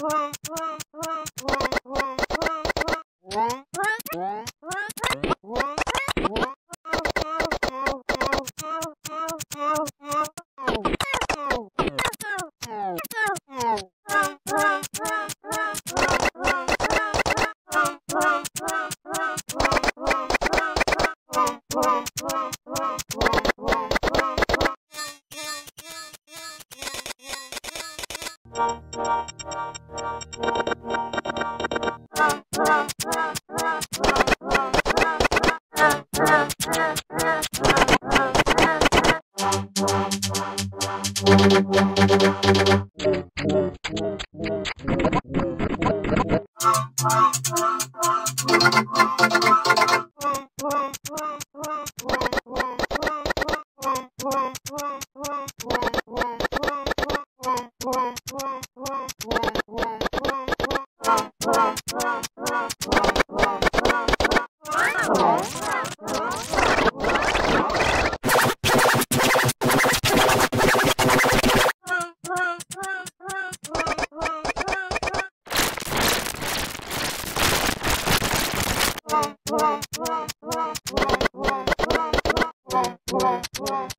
Wow. Whoa, whoa. Wow, wow, wow.